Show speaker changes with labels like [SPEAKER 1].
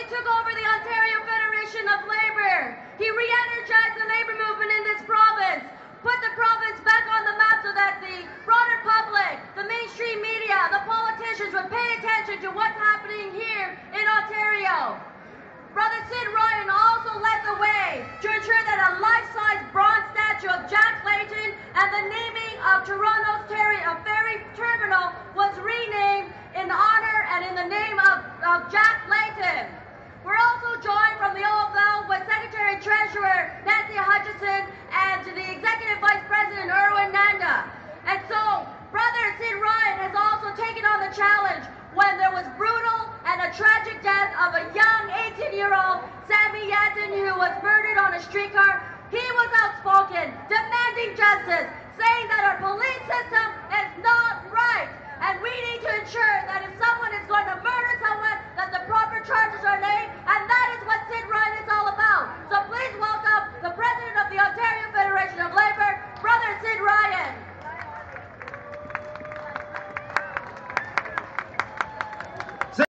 [SPEAKER 1] he took over the Ontario Federation of Labour, he re-energized the labour movement in this province, put the province back on the map so that the broader public, the mainstream media, the politicians would pay attention to what's happening here in Ontario. Brother Sid Ryan also led the way to ensure that a life-size bronze statue of Jack Layton and the naming of Toronto's uh, ferry terminal was renamed in honor and in the name of, of Jack Layton. We're also joined from the OFL with Secretary Treasurer Nancy Hutchison and to the Executive Vice President Irwin Nanda. And so, Brother Sid Ryan has also taken on the challenge there was brutal and a tragic death of a young 18-year-old Sammy Yatim who was murdered on a streetcar. He was outspoken, demanding justice,